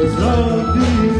Cause love you